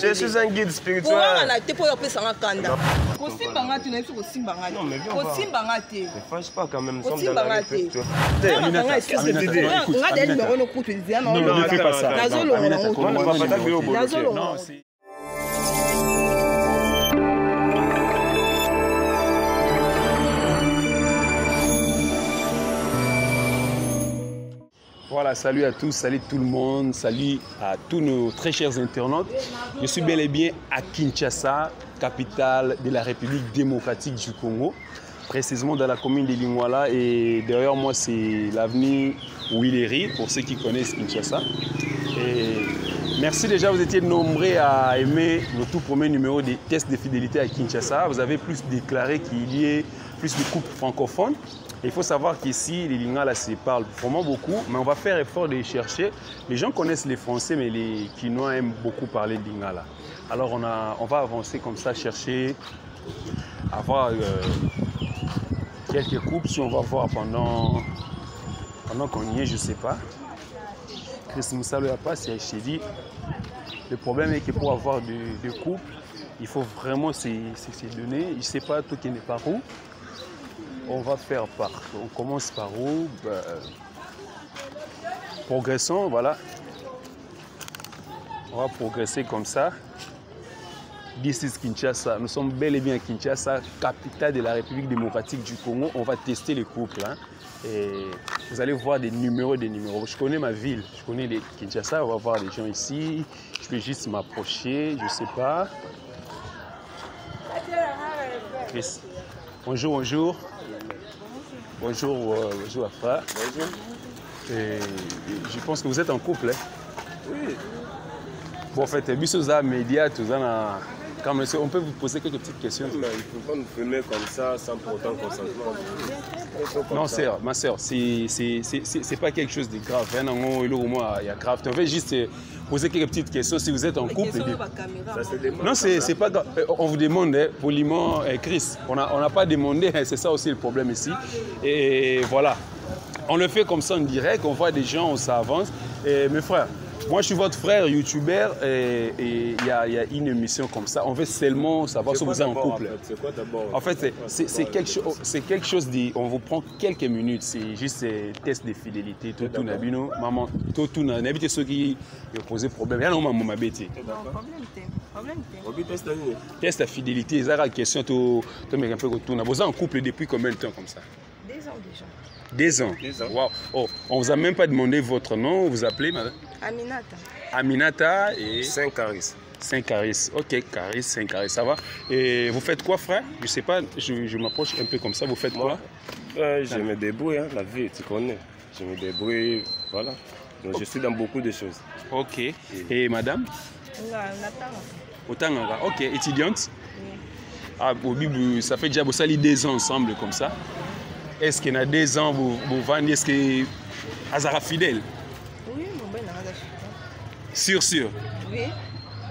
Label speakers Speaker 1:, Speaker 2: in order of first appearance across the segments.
Speaker 1: Je suis un guide spirituel. Ne fâche pas quand même, nous sommes dans la
Speaker 2: respecte.
Speaker 3: Aminata,
Speaker 2: Aminata, écoute.
Speaker 3: Non, ne fais pas ça. Aminata, comment on va pas
Speaker 1: t'appeler au
Speaker 2: bon
Speaker 3: Non, c'est... Voilà, salut à tous, salut tout le monde, salut à tous nos très chers internautes. Je suis bel et bien à Kinshasa, capitale de la République démocratique du Congo, précisément dans la commune de Lingwala. Et derrière moi, c'est l'avenue Willery, pour ceux qui connaissent Kinshasa. Merci déjà, vous étiez nombreux à aimer le tout premier numéro des tests de fidélité à Kinshasa. Vous avez plus déclaré qu'il y ait plus de couples francophones. Il faut savoir qu'ici, les Lingala se parlent vraiment beaucoup, mais on va faire effort de les chercher. Les gens connaissent les Français, mais les Quinois aiment beaucoup parler de Lingala. Alors on, va avancer comme ça, chercher, avoir euh, quelques couples, si on va voir pendant, pendant qu'on y est, je ne sais pas. Chris Moussa le pas, c'est dit. Le problème est que pour avoir de, de couple, il faut vraiment se, donner. Je ne sais pas tout qui n'est par où. On va faire par. On commence par où? Ben, Progressons, voilà. On va progresser comme ça. This is Kinshasa. Nous sommes bel et bien à Kinshasa, capitale de la République démocratique du Congo. On va tester les couples. hein. Et vous allez voir des numéros, des numéros. Je connais ma ville, je connais les Kinshasa. On va voir les gens ici. Je peux juste m'approcher, je sais pas. Bonjour, bonjour. Bonjour, euh, bonjour Afra.
Speaker 1: Bonjour.
Speaker 3: Et je pense que vous êtes en couple. hein.
Speaker 1: Oui.
Speaker 3: Bon, en fait, Bissoza, média, tout ça, quand on peut vous poser quelques petites questions?
Speaker 1: Mais il ne faut pas nous filmer comme ça sans pour autant consentement.
Speaker 3: Non, sœur, ma soeur, c'est pas quelque chose de grave. hein. Non, il y a grave. On va juste euh, poser quelques petites questions si vous êtes en couple. Non, c'est c'est pas grave. Euh, On vous demande, hein, poliment, euh, Chris, on n'a on n'a pas demandé, hein, c'est ça aussi le problème ici. Et voilà. On le fait comme ça en direct, on voit des gens, on s'avance. Et Mes frères, moi je suis votre frère youtubeur et il y, a il y a une émission comme ça. On veut seulement savoir si vous êtes en couple.
Speaker 1: fait? C'est quoi d'abord?
Speaker 3: En fait, c'est- quelque, chose- c'est quelque chose de. On vous prend quelques minutes, c'est juste un test de fidélité. Tout tout nabino, maman, tout tout na ceux qui ont posé problème. Y'a non maman ma bête.
Speaker 1: Obi test la nuit.
Speaker 3: Test de fidélité, ils ont la question, tu tu me un peu retourner. Vous êtes en couple depuis combien de temps comme ça?
Speaker 2: Deux ans.
Speaker 3: Deux. Wow. Oh, on vous a même pas demandé votre nom, vous vous appelez madame
Speaker 2: Aminata.
Speaker 3: Aminata et
Speaker 1: 5 caris.
Speaker 3: Saint Caris. Ok, Caris, Saint Caris, ça va. Et vous faites quoi, frère? Je sais pas, je, je m'approche un peu comme ça. Vous faites quoi?
Speaker 1: Ouais, je me débrouille, hein, la vie, tu connais. Je me débrouille, voilà. Donc, je suis dans beaucoup de choses.
Speaker 3: Ok. Et madame?
Speaker 2: Nga natanga
Speaker 3: Otangara, ok, étudiante? Ah, au Bible, ça fait déjà vous salez deux ans ensemble comme ça. Est-ce qu'il y a deux ans, vous, vous vendez, est-ce que Azara fidèle
Speaker 2: oui mobali nanga aza
Speaker 3: Sûr, sûr.
Speaker 2: oui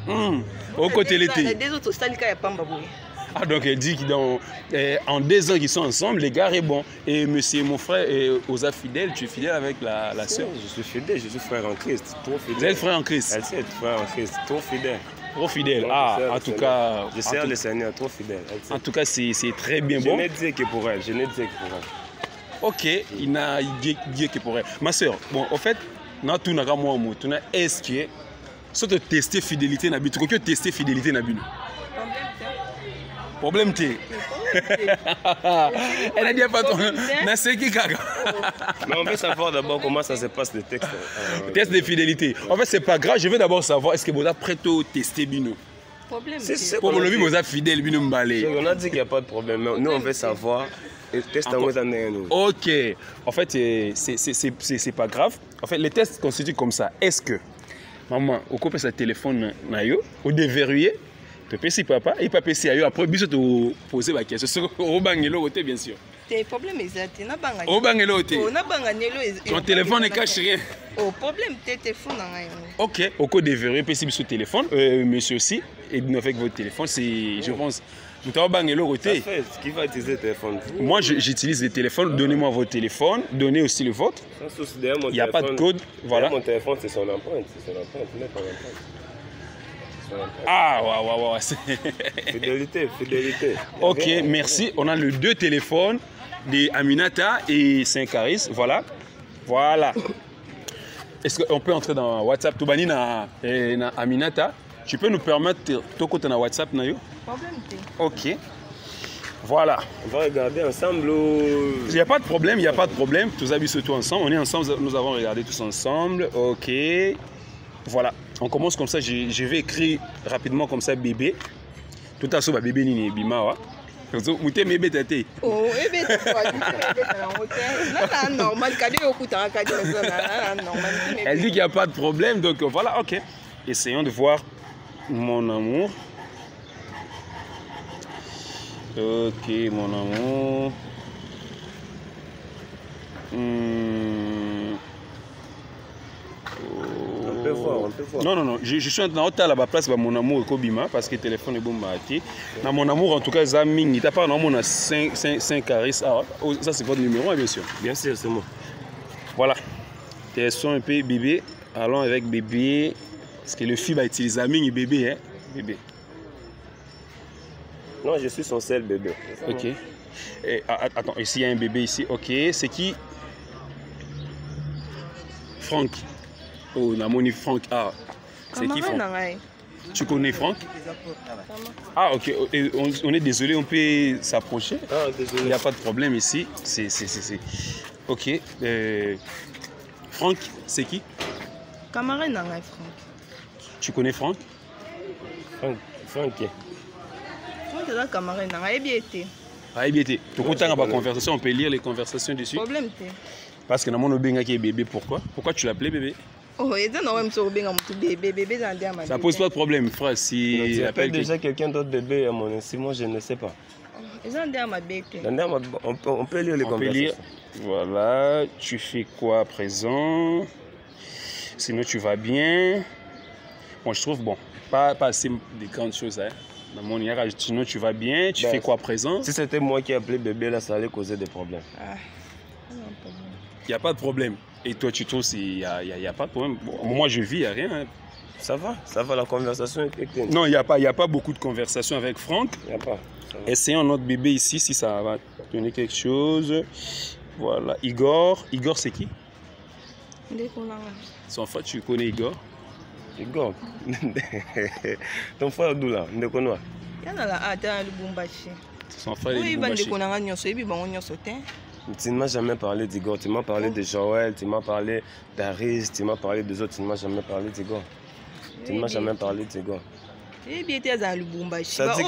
Speaker 3: Hum. Au côté l'été.
Speaker 2: des autres osalika ya pamba boye
Speaker 3: Ah, donc elle dit qu'en deux ans qu'ils sont ensemble, les gars est bon. Et monsieur, mon frère, est aux fidèle, tu es fidèle avec la, la sœur?
Speaker 1: Je suis fidèle, je suis frère en Christ. Trop
Speaker 3: Vous
Speaker 1: fidèle.
Speaker 3: êtes frère en Christ?
Speaker 1: Elle sait être frère en Christ, trop fidèle.
Speaker 3: Trop fidèle.
Speaker 1: Donc,
Speaker 3: Ah,
Speaker 1: je
Speaker 3: en tout
Speaker 1: Seigneur.
Speaker 3: cas,
Speaker 1: Je sers
Speaker 3: tout-
Speaker 1: le Seigneur, trop fidèle. Elle
Speaker 3: en tout cas, c'est c'est très bien
Speaker 1: Je
Speaker 3: bon.
Speaker 1: n'ai dit que pour elle, je n'ai dit que pour elle.
Speaker 3: Ok, il n'a dit que pour elle. Ma soeur, bon, en fait, na tout n'a moi moi, tout n'a est-ce que soit de tester fidélité na bitu, que tester fidélité na bino. Problème té. Elle a dit pas ton na c'est qui kaka.
Speaker 1: Mais on veut savoir d'abord comment ça se passe le texte. Euh,
Speaker 3: Test de fidélité. En fait, c'est pas grave, je veux d'abord savoir est-ce que vous avez prêt au tester bino.
Speaker 2: problème.
Speaker 3: Pour le bim, on a fidèle, bim, on
Speaker 1: On a dit qu'il n'y a pas de problème. Nous, on veut savoir.
Speaker 3: Ok. En fait, euh, c'est pas grave. En fait, les tests constituent comme ça. Est-ce que, maman, au couple, sa téléphone, ou déverrouiller, tu peux papa, et pas si après, tu poses la question. Au bang, bien sûr.
Speaker 2: Te problème eza te nabanga
Speaker 3: Au bangelo côté.
Speaker 2: Oh, ez-
Speaker 3: Ton téléphone ne cache rien.
Speaker 2: oh problème te te fou na ngai yango
Speaker 3: Ok. Au coup déverrouiller, puis si biso téléphone, euh, monsieur aussi, et nous avec votre téléphone, c'est, je pense, vous avez bangelo
Speaker 1: Ça
Speaker 3: côté.
Speaker 1: fait, qui va utiliser le téléphone Vous,
Speaker 3: Moi, j'utilise le téléphone. Donnez-moi votre téléphone. Donnez aussi le vôtre. Il n'y a pas de code. Voilà.
Speaker 1: Mon téléphone, c'est son empreinte. C'est son empreinte. Mets ton empreinte.
Speaker 3: Ah, ouais, ouais, ouais. c'est-
Speaker 1: Fidélité, fidélité.
Speaker 3: Ok, merci. On a le deux téléphones de Aminata et Saint-Caris. Voilà. Voilà. Est-ce qu'on peut entrer dans WhatsApp? Toubani na, eh, na Aminata Tu peux nous permettre de côté dans WhatsApp na yo?
Speaker 2: Problème.
Speaker 3: Ok. Voilà.
Speaker 1: On va regarder ensemble. ou-
Speaker 3: Il n'y a pas de problème, il n'y a pas de problème. Tous habits surtout ensemble. On est ensemble, nous avons regardé tous ensemble. Ok. Voilà. On commence comme ça. Je, je vais écrire rapidement comme ça bébé. Tout à l'heure, bébé ni bima
Speaker 2: te.
Speaker 3: Elle dit qu'il n'y a pas de problème, donc euh, voilà, ok. Essayons de voir mon amour. Ok, mon amour. Hmm.
Speaker 1: On peut voir.
Speaker 3: Non, non, non, je, je suis en train de la place, bah, mon amour Kobima, parce que le téléphone est bon, bah, ok. Dans mon amour, en tout cas, Zaming, il t'a pas on a 5, 5, 5 carisses. Ah, oh, ça, c'est votre numéro, hein, bien sûr?
Speaker 1: Bien sûr, c'est moi.
Speaker 3: Voilà. Tes sons un peu bébé. Allons avec bébé. Parce que le fille va utiliser Aming et bébé. Hein? Bébé.
Speaker 1: Non, je suis son seul bébé.
Speaker 3: Ok. Et, ah, ah, attends, ici il y a un bébé ici? Ok. C'est qui? Franck. Oh, on a mon Franck. Ah. C'est qui
Speaker 2: Camarade
Speaker 3: Franck. Tu connais Franck Ah, ok. On, on est désolé, on peut s'approcher.
Speaker 1: Ah,
Speaker 3: Il n'y a pas de problème ici. C'est. c'est- c'est- c'est- Ok. Euh, Franck, c'est qui?
Speaker 2: Camarade Franck.
Speaker 3: Tu connais Franck
Speaker 1: Franck, Franck.
Speaker 2: Franck camarade ngai ebi ete.
Speaker 3: Ah, bien, tu as une conversation, on peut lire les conversations dessus.
Speaker 2: Problème.
Speaker 3: Parce que dans mon obéga qui est bébé, pourquoi? Pourquoi tu l'appelais bébé?
Speaker 2: Oh, eza na nde ya mabe.
Speaker 3: Ça pose pas de problème, frère. Si
Speaker 1: tu appelles
Speaker 3: appelle
Speaker 1: déjà quelqu'un d'autre bébé à mon ainsi, moi je ne sais pas.
Speaker 2: Eza nde ya mabe te.
Speaker 1: Dans le- On peut, on peut lire les conversations.
Speaker 3: Voilà, tu fais quoi à présent? Sinon, tu vas bien? Bon, je trouve, bon, pas, pas assez de grandes choses. Hein. Dans mon hiérarchie, sinon, tu vas bien? Tu
Speaker 1: Ben,
Speaker 3: fais quoi à présent?
Speaker 1: Si c'était moi qui appelais bébé, là, ça allait causer des problèmes.
Speaker 2: Ah.
Speaker 3: Il n'y a pas de problème. Et toi, tu trouves qu'il n'y a, y a- y a pas de problème? Bon, Moi, je vis, il n'y a rien. hein.
Speaker 1: Ça va, ça va, la conversation est.
Speaker 3: Non, il n'y a, pas- y a pas beaucoup de conversations avec Franck.
Speaker 1: Il n'y a pas.
Speaker 3: Essayons notre bébé ici, si ça va donner quelque chose. Voilà, Igor. Igor, c'est qui? Son frère, tu connais Igor?
Speaker 1: Igor. Ton frère d'où là? Ndekonoa.
Speaker 2: lubumbashi
Speaker 3: Son frère est
Speaker 1: Tu ne m'as jamais parlé d'Igor. Tu m'as parlé de Joël, tu m'as parlé d'Aris, tu m'as parlé des autres. Tu ne m'as jamais parlé d'Igor. Tu ne m'as jamais parlé d'Igor.
Speaker 2: lubumbashi
Speaker 1: Ça que-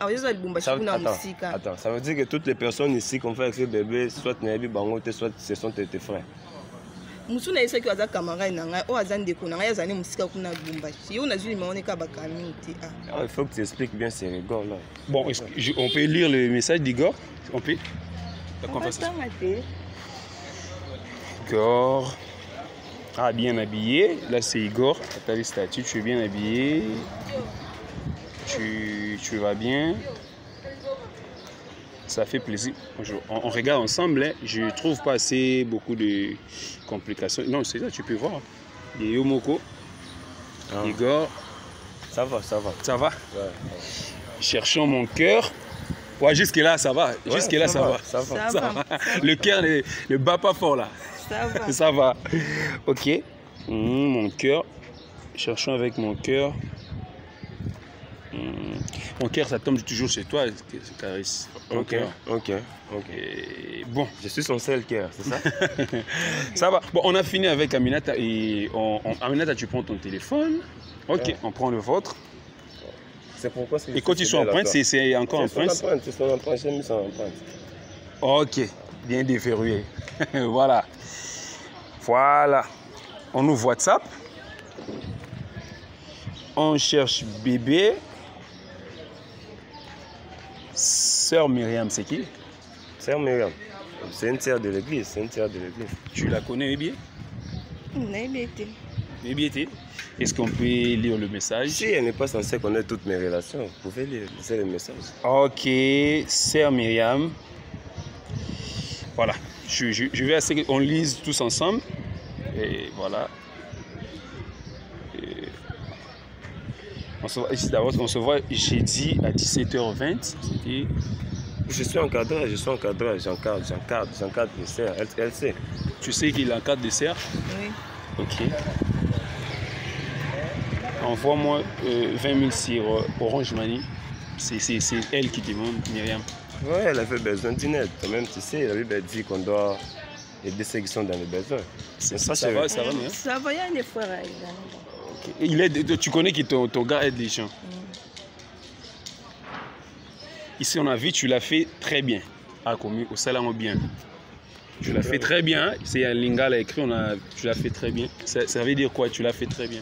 Speaker 2: awa eza lubumbashi
Speaker 1: Ça,
Speaker 2: kuna
Speaker 1: attends,
Speaker 2: mosika
Speaker 1: attends, ça veut dire que toutes les personnes ici qu'on fait avec ce bébé, soit soit ce sont tes, frères.
Speaker 2: mosu na yesaki oyo aza camarade na ngai oyo aza ndeko na ngai aza ne mosika kuna lubumbashi yo nazwi limao neka bakami te ah.
Speaker 1: Alors, il faut que tu expliques bien ces Igor là.
Speaker 3: Bon, que on peut lire le message d'Igor? On peut? Conversation. Igor. Ah, bien habillé. Là, c'est Igor. T'as les statuts, tu es bien habillé. Tu, tu vas bien. Ça fait plaisir. On, on regarde ensemble. hein. Je trouve pas assez beaucoup de complications. Non, c'est ça, tu peux voir. Il y a Yomoko,
Speaker 1: Ah.
Speaker 3: Igor?
Speaker 1: Ça va, ça va.
Speaker 3: Ça va?
Speaker 1: Ouais,
Speaker 3: Cherchons mon cœur. Ouais, jusque-là, ça va.
Speaker 1: ouais.
Speaker 3: Jusque-là, ça, va.
Speaker 1: Ça va.
Speaker 2: Ça
Speaker 3: Ça
Speaker 2: va.
Speaker 3: va. Le cœur ne, ne bat pas fort là.
Speaker 2: ça va
Speaker 3: Ça va. Ok. Hmm, mon cœur. Cherchons avec mon cœur. Hmm. Mon cœur, ça tombe toujours chez toi, Caris. Mon
Speaker 1: Ok,
Speaker 3: cœur.
Speaker 1: ok, ok.
Speaker 3: Et bon,
Speaker 1: Je suis son seul cœur, c'est ça?
Speaker 3: Ça va. Bon, on a fini avec Aminata et on, on- Aminata, tu prends ton téléphone. Ok,
Speaker 1: Ouais.
Speaker 3: on prend le vôtre.
Speaker 1: C'est pourquoi c'est
Speaker 3: Et quand ils sont en pointe, c'est c'est encore en pointe.
Speaker 1: empreinte, c'est son empreinte, j'ai mis son empreinte.
Speaker 3: Ok, bien déverrouillé. voilà. Voilà. On ouvre WhatsApp. On cherche bébé. Sœur Myriam, c'est qui?
Speaker 1: Sœur Myriam, c'est une sœur de l'église, c'est une sœur de l'église.
Speaker 3: Tu la connais bien Bien, t'es. Est-ce qu'on peut lire le message?
Speaker 1: Si elle n'est pas censée connaître toutes mes relations, vous pouvez lire, le message.
Speaker 3: Ok, Sœur Myriam. Voilà. Je, je, je vais essayer qu'on lise tous ensemble. Et voilà. Et- On se voit, ici d'abord, on se voit jeudi à 17h20. C'était
Speaker 1: Je suis encadré, je suis encadré, j'encadre, j'encadre, j'encadre le cerf. Elle, elle sait.
Speaker 3: Tu sais qu'il a un cadre dessert
Speaker 2: Oui.
Speaker 3: Ok. Envoie-moi euh, 20 000 sur euh, Orange Money. C'est c'est- c'est elle qui demande, Myriam.
Speaker 1: Ouais, elle avait besoin d'une aide. Toi-même, tu sais, la Bible dit qu'on doit aider ceux qui sont dans le besoin.
Speaker 3: C'est-
Speaker 1: ça,
Speaker 3: ça va, ça va,
Speaker 2: Ça va, il y a des
Speaker 3: Il aide, tu connais que ton, ton gars aide les gens. Ici, on a vu, tu l'as fait très bien. Ah, comme au salon bien. Tu l'as fait très bien. C'est un lingala écrit, on a, tu l'as fait très bien. Ça, ça veut dire quoi Tu l'as fait très bien?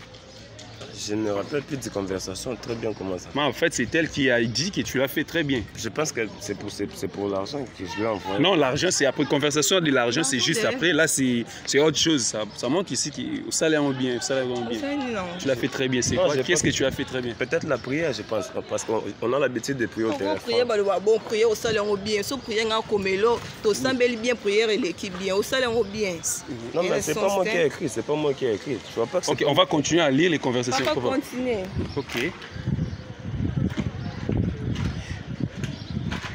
Speaker 1: Je ne me rappelle plus de conversation très bien comment ça.
Speaker 3: Mais en fait, c'est elle qui a dit que tu l'as fait très bien.
Speaker 1: Je pense que c'est pour, pour l'argent que je lui ai envoyé.
Speaker 3: Non, l'argent, c'est après. Conversation de l'argent, c'est juste
Speaker 2: c'est-
Speaker 3: après. Là, c'est c'est autre chose. Ça, ça montre ici qu'au salaire on bien. Au salaire on bien.
Speaker 2: Non.
Speaker 3: Tu l'as fait très bien. C'est quoi? Qu'est-ce que tu as fait très bien?
Speaker 1: Peut-être la prière, je pense. Parce qu'on on a l'habitude de prier au téléphone.
Speaker 2: bon prier osala yango bien so prier nga komelo tosambeli bien priere eleki bien osala yango bien
Speaker 1: Non, mais
Speaker 2: Et
Speaker 1: c'est pas moi qui ai
Speaker 2: style.
Speaker 1: écrit. C'est pas moi qui ai écrit. Je vois pas que
Speaker 3: Ok, on va continuer à lire les conversations. On va-
Speaker 2: continue
Speaker 3: Ok.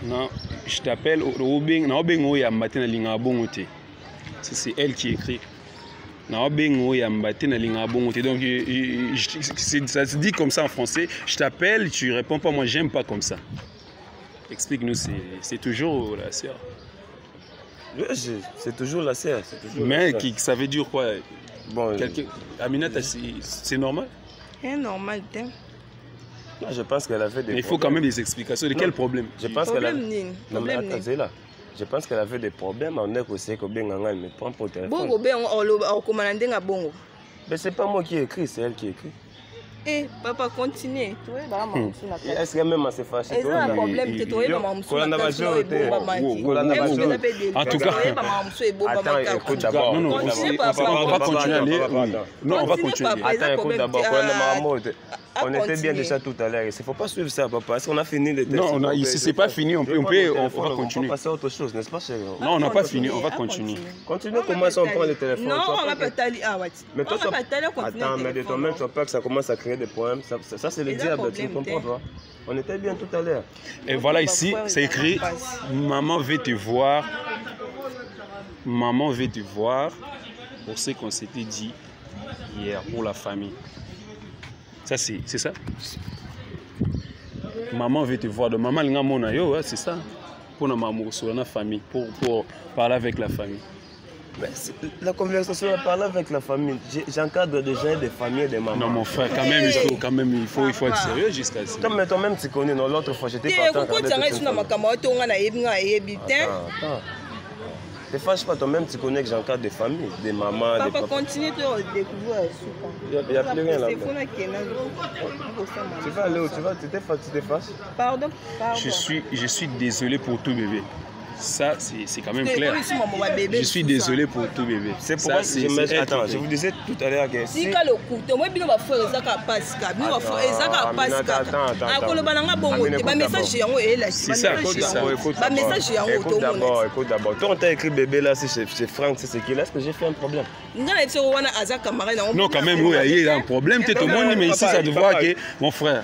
Speaker 3: Non, je t'appelle Robin. Non, Robin Mbaté Linga. Ça, C'est elle qui écrit. Non, Robin Linga Bongote. Donc, ça se dit comme ça en français. Je t'appelle, tu réponds pas. Moi, j'aime pas comme ça. Explique-nous, c'est- c'est toujours la sœur.
Speaker 1: C'est toujours la toujours
Speaker 3: Mais
Speaker 1: la
Speaker 3: qui, ça veut dire quoi?
Speaker 1: Bon,
Speaker 3: Aminata, c'est c'est normal?
Speaker 2: C'est normal te
Speaker 1: là, je pense qu'elle avait des
Speaker 3: Mais il faut quand
Speaker 1: problèmes.
Speaker 3: même des explications. De
Speaker 1: Non.
Speaker 3: quel problème?
Speaker 1: Je pense qu'elle
Speaker 2: problème
Speaker 1: avait...
Speaker 2: nini
Speaker 1: Non, mais
Speaker 2: problème
Speaker 1: là. Je pense qu'elle avait des problèmes. On est aussi que bien elle me prend pour téléphone.
Speaker 2: bongo be yango oloba okoma na ndenge ya bongo
Speaker 1: Mais c'est pas moi qui ai écrit, c'est elle qui écrit.
Speaker 2: Eh, papa continue
Speaker 1: Et
Speaker 2: kati
Speaker 1: Est-ce qu'elle même s'est fâchée
Speaker 2: eza na
Speaker 3: Oui,
Speaker 2: problème
Speaker 3: oui,
Speaker 2: te
Speaker 3: oui.
Speaker 2: toyeba mamusu
Speaker 1: Kolanda
Speaker 2: na kati
Speaker 1: bajo te. Kolanda
Speaker 2: Eh,
Speaker 1: bajo.
Speaker 3: En tout cas-
Speaker 2: toyeba mamusu
Speaker 1: Attends,
Speaker 2: ebombamaki
Speaker 1: écoute d'abord.
Speaker 3: Non, non,
Speaker 2: Continue,
Speaker 3: on, va continuer
Speaker 1: attends.
Speaker 3: Non, on va
Speaker 2: Continue,
Speaker 3: continuer.
Speaker 1: Attends, écoute
Speaker 2: problème,
Speaker 1: d'abord.
Speaker 2: tu
Speaker 1: Kolanda
Speaker 2: as- à
Speaker 1: On était bien
Speaker 2: continuer.
Speaker 1: déjà tout à l'heure. Il ne faut pas suivre ça, papa. Est-ce qu'on a fini les textes
Speaker 3: Non, on a-
Speaker 1: peut-
Speaker 3: ici,
Speaker 1: je
Speaker 3: c'est pas fini, on peut- on peut-
Speaker 1: le
Speaker 3: on- va continuer.
Speaker 1: passer à autre chose, n'est-ce pas, chérie?
Speaker 3: Non, on n'a pas fini, on va continuer.
Speaker 2: continuer.
Speaker 1: Continue, comment ça on prend le téléphone
Speaker 2: Non,
Speaker 1: Tu
Speaker 2: on va
Speaker 1: pas que-
Speaker 2: t'aller. Ah, ouais.
Speaker 1: Mais toi, toi-
Speaker 2: continuer.
Speaker 1: Attends,
Speaker 2: le
Speaker 1: mais de toi-même,
Speaker 2: non.
Speaker 1: tu vois pas que ça commence à créer des problèmes. Ça, ça- ça, c'est le diable, tu comprends, toi On était bien tout à l'heure.
Speaker 3: Et voilà ici, c'est écrit Maman veut te voir. Maman veut te voir pour ce qu'on s'était dit hier pour la famille. Ça, c'est c'est ça? Maman veut te voir. Donc, maman, c'est ça. Pour la maman, sur la famille, pour, pour parler avec la famille.
Speaker 1: Mais c'est- la conversation, on parle avec la famille. J'encadre des gens, des familles, des mamans.
Speaker 3: Non, mon frère, quand même, il faut, quand même, il faut, il faut être sérieux jusqu'à ça.
Speaker 1: Toi, mais toi-même, tu connais, non L'autre fois, j'étais
Speaker 2: te
Speaker 1: parti en
Speaker 2: kokotisa ngai so na makambo ato nga nayebi nga ayebi te
Speaker 1: Attends. Te fâche pas, toi-même, tu connais que j'encadre des familles, des mamans, des
Speaker 2: papa
Speaker 1: papas.
Speaker 2: continue to découvrir
Speaker 1: Il n'y a, y a plus rien là.
Speaker 2: fona kena
Speaker 1: Tu vas aller où? Tu vas, tu t'es fa- tu t'es fâché
Speaker 2: pardon pardon
Speaker 3: Je suis, je suis désolé pour tout bébé. Ça, c'est c'est quand même clair. Je suis désolé pour tout bébé.
Speaker 1: C'est pourquoi
Speaker 3: Ça,
Speaker 1: je Attends, je vous disais tout à l'heure que si...
Speaker 2: tika lokuta moi ezaka pasi kaka bino bafrere ezaka pasi
Speaker 1: Aminata, attends, attends, attends.
Speaker 2: te
Speaker 1: écoute
Speaker 2: bamessage yango eyelasi
Speaker 3: C'est ça,
Speaker 1: Écoute d'abord, écoute d'abord. Écoute d'abord,
Speaker 2: tomona
Speaker 1: écoute d'abord. Toi, on t'a écrit bébé là, c'est Franck, c'est ce qu'il est. Est-ce que j'ai fait un problème
Speaker 3: Non, quand même, oui, il y a un problème. Tout le monde, mais ici, ça te voit
Speaker 1: papa.
Speaker 3: que, mon frère,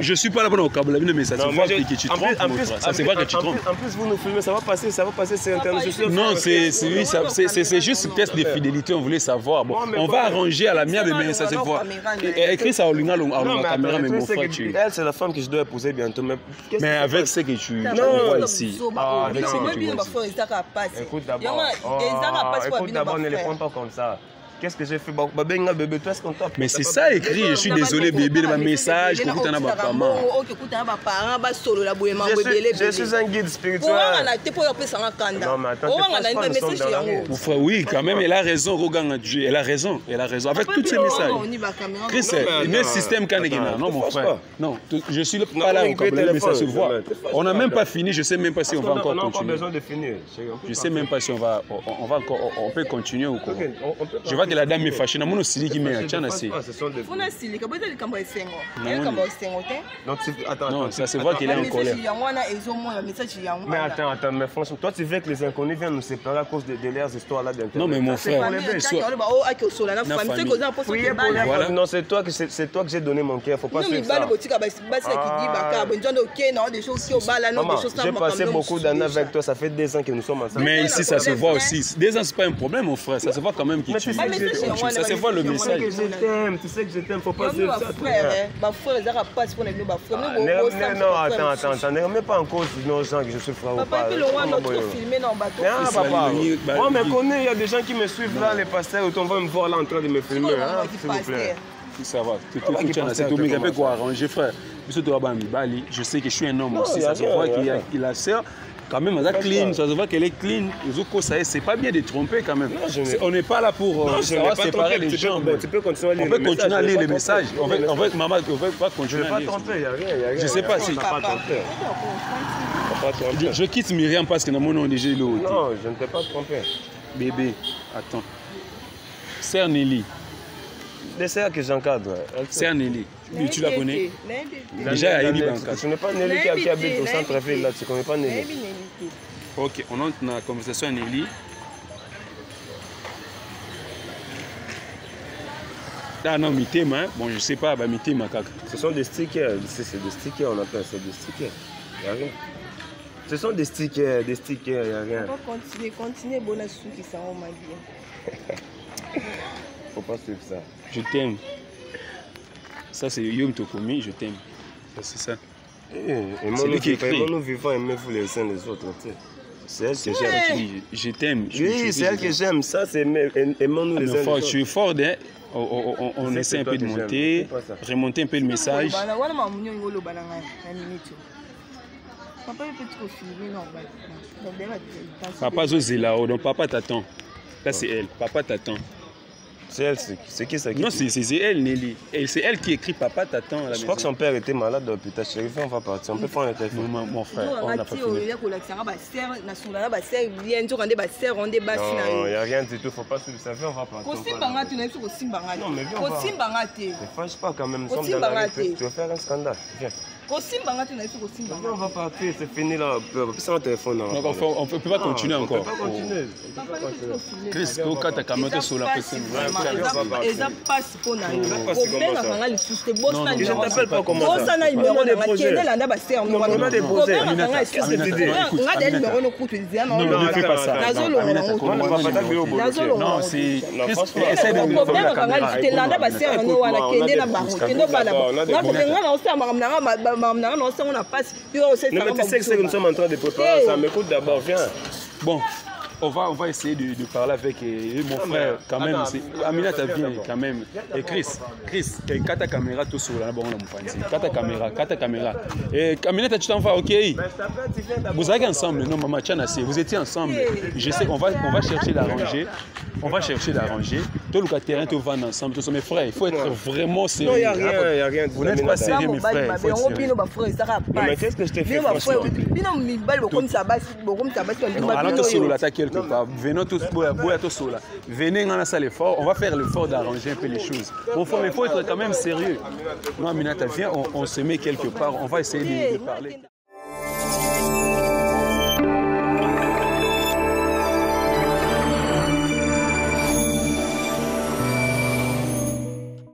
Speaker 3: je suis pas là pour le vocabulaire, mais ça se voit que tu
Speaker 1: en
Speaker 3: trompes, Ça se voit que tu trompes.
Speaker 1: En plus, vous nous filmez, ça va passer, ça va passer. Je suis
Speaker 3: Non, c'est c'est- c'est- c'est- c'est juste un test de fidélité, on voulait savoir. On va arranger à la mienne, mais ça se voit. Écris ça au au la
Speaker 1: mais
Speaker 3: caméra, mais mon
Speaker 1: c'est
Speaker 3: frère, tu.
Speaker 1: Elle, c'est la femme que je dois épouser bientôt. Mais,
Speaker 3: avec ce que tu vois ici.
Speaker 1: Ah,
Speaker 3: avec ce
Speaker 1: non.
Speaker 3: que tu vois ici.
Speaker 2: pasi
Speaker 1: Écoute d'abord.
Speaker 2: po
Speaker 1: écoute d'abord, ne les prends pas comme ça. Qu'est-ce que j'ai fait? Bah, bah, benga, bébé, toi, est-ce qu'on t'a
Speaker 3: Mais c'est ça écrit, je suis désolé, bébé, ma message, maman.
Speaker 1: Je
Speaker 2: mambo
Speaker 1: suis, un guide spirituel. Non, mais attends, pas-
Speaker 3: oui, quand même, elle a raison, Roganga Dieu, elle a raison, elle a raison. Avec tous ces messages. Chris, le système Kanegina. Non, mon frère. Non, je suis pas là vocabulaire, mais ça se voit. On n'a même pas fini, je sais même pas si on va encore
Speaker 1: encore
Speaker 3: continuer. Je sais même pas si on va, on, va encore, on peut continuer ou quoi. Je vais. Que la dame osiliki me atia na se
Speaker 2: mpona likambo ya esengo likambo ya esengo te.
Speaker 3: Ça se voit qu'il est en colère.
Speaker 2: bamessage yango wana ezomona message yango
Speaker 1: Mais attends, attends, mais franchement, toi tu veux que les inconnus viennent nous séparer à cause de, de leurs histoires là d'internet.
Speaker 3: Non, mais mon frère, Voilà.
Speaker 1: Non, c'est toi que c'est toi que j'ai donné mon cœur, faut pas suivre ça. Maman, j'ai passé beaucoup d'années avec toi, ça fait des ans que nous sommes ensemble.
Speaker 3: mais ici ça se voit aussi. Déjà c'est pas un problème mon frère. Ça se voit quand même que tu
Speaker 1: tu sais que
Speaker 2: message
Speaker 1: je-
Speaker 2: yango wana
Speaker 3: ça se voit le message
Speaker 1: Tu sais que je t'aime, tu sais que je t'aime, faut pas suivre ça.
Speaker 2: bafrère bafrère ezaka mpasi mpona bino bafrère
Speaker 1: Ah,
Speaker 2: no
Speaker 1: ne-
Speaker 2: bo-
Speaker 1: ne-
Speaker 2: bosambisa
Speaker 1: Non, attends, attends, attends, ne remets pas en cause nos gens que je suis frère ou
Speaker 2: papa
Speaker 1: pas.
Speaker 2: longwana
Speaker 1: Comment boyo
Speaker 2: otofilme na bato
Speaker 1: Ah,
Speaker 3: Ça,
Speaker 1: papa. Moi, me connais, il y a des gens qui me suivent là, les pasteurs, on va me voir là en train de me filmer, hein, s'il vous plaît.
Speaker 3: ça va
Speaker 1: Ah,
Speaker 3: un peu
Speaker 1: ça
Speaker 3: quoi arranger frère je sais que je suis un homme
Speaker 1: Non,
Speaker 3: aussi ça se voit
Speaker 1: y a
Speaker 3: qu'il a,
Speaker 1: rien.
Speaker 3: il a sœur quand même elle a
Speaker 1: Franchement.
Speaker 3: clean ça se voit qu'elle est clean c'est pas bien de tromper quand même
Speaker 1: Non, je
Speaker 3: on n'est pas là pour euh,
Speaker 1: Non, je n'ai
Speaker 3: savoir
Speaker 1: pas
Speaker 3: séparer les
Speaker 1: tu peux-
Speaker 3: gens
Speaker 1: bon, tu peux continuer à lire
Speaker 3: on peut
Speaker 1: le
Speaker 3: continuer
Speaker 1: message,
Speaker 3: à
Speaker 1: je
Speaker 3: lire
Speaker 1: vais
Speaker 3: les
Speaker 1: pas
Speaker 3: messages
Speaker 1: tromper.
Speaker 3: en fait, en fait maman on va pas
Speaker 1: Je
Speaker 3: continuer
Speaker 1: vais
Speaker 3: à
Speaker 1: pas tromper, il n'y a rien.
Speaker 3: Je sais pas si- je, je quitte Myriam parce que dans mon nom déjà il est
Speaker 1: Non, je ne t'ai pas trompé.
Speaker 3: bébé attends Sœur Nelly
Speaker 1: Les sœurs que j'encadre.
Speaker 3: Sœur Nelly tu, tu la connais Déjà,
Speaker 1: la-
Speaker 3: Nelly
Speaker 1: la-
Speaker 3: Banka.
Speaker 1: Ce n'est pas Nelly qui, qui habite au centre-ville là, tu connais pas Nelly.
Speaker 3: ok on entre dans la conversation ya Nelly ah non mitema hein. bon je sais pas bah mitema kaka
Speaker 1: Ce sont des stickers, c'est c'est des stickers, on appelle ça des stickers. Il n'y a rien. Ce sont des stickers, des stickers, il n'y a rien.
Speaker 2: continue continue bona sukisa ngo mabia
Speaker 1: faut pas suivre ça.
Speaker 3: je t'aime ça c'est Yom Tokomi je t'aime Ça, c'est ça
Speaker 1: Aimons-nous
Speaker 3: C'est lui qui écrit.
Speaker 1: aimons-nous vivants, aimez-vous les uns les autres. tu sais. C'est elle que j'aime.
Speaker 3: je t'aime
Speaker 1: Oui, c'est elle que j'aime. Ça, c'est aimons-nous
Speaker 3: Ah,
Speaker 1: les uns les autres.
Speaker 3: je suis fort hein. on, essaie un peu de monter remonter un peu le message
Speaker 2: papa
Speaker 3: o donc papa t'attend là c'est elle papa t'attend
Speaker 1: C'est elle, c'est qui ça qui?
Speaker 3: Non c'est elle Nelly Et c'est elle qui écrit papa t'attend à la
Speaker 1: Je crois que son père était malade à l'hôpital. Chérie, on va partir. On peut faire un
Speaker 3: non
Speaker 1: téléphone.
Speaker 3: mon, mon frère on n'a pas fini
Speaker 1: Non, il n'y
Speaker 2: yo
Speaker 1: a rien du tout. Faut pas suivre ça. Viens, on va partir. on Non, mais viens, va. Ne fâche pas quand même. Nous sommes
Speaker 2: Aussi
Speaker 1: dans la
Speaker 2: baraté.
Speaker 1: rue. Tu veux faire un scandale. Viens.
Speaker 2: Kosimbanga te nayebi so
Speaker 1: Viens,
Speaker 2: kosimbanga
Speaker 1: on va partir. C'est fini là. On peut faire un téléphone. là.
Speaker 3: donc on peut, on peut pas continuer
Speaker 1: on
Speaker 3: encore Chris okata kamata sola pesa
Speaker 2: eza mpasi mpo na yo obengaka nga lisusu te bosana
Speaker 3: non,
Speaker 1: Je
Speaker 3: non,
Speaker 1: t'appelle pas comment ça.
Speaker 2: bosana
Speaker 1: On
Speaker 2: nimero
Speaker 1: a des
Speaker 2: nanga
Speaker 1: projets.
Speaker 2: kende landa baser obengaka nga
Speaker 1: Qu'est-ce que tu dis
Speaker 2: nga de nga lisusu te landa baser yango wana kende na kende obala nga makambo nanga nanga na na pasi yo
Speaker 1: Non, mais tu sais que c'est que nous sommes en train de préparer ça. Mais écoute d'abord, viens.
Speaker 3: Bon, on va, on va essayer de, de parler avec euh, mon
Speaker 1: Non,
Speaker 3: frère
Speaker 1: mais-
Speaker 3: quand même. Aminata vient quand même. Et Chris, Chris, eh, kata caméra tout sur là, bon, on a mofanzi. Kata caméra, kata caméra. Et Aminata, tu t'en vas, ok? Vous êtes ensemble, non, maman Tchana, c'est- vous étiez ensemble. Je sais qu'on va, on va chercher d'arranger. On va chercher d'arranger. Tout le terrain, tout va ensemble. Tous mes frères, il faut être vraiment sérieux.
Speaker 1: Non, il n'y a rien, il n'y a rien.
Speaker 3: Vous n'êtes pas sérieux, mes frères.
Speaker 1: Mais qu'est-ce que je franchement
Speaker 3: solo là, t'as quelque part. Venons tous, solo là. Venez dans la salle fort. On va faire l'effort d'arranger un peu les choses. Bon, mais il faut être quand même sérieux. Non, Aminata, viens, on, on se met quelque part. On va essayer de, de parler.